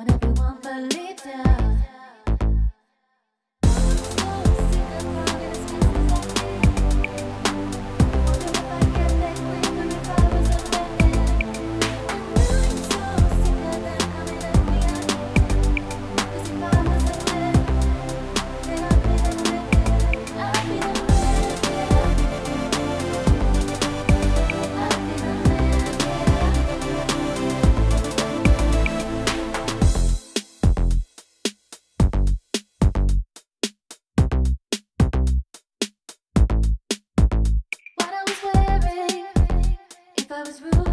when everyone believed her. Oh, oh, Cause we'll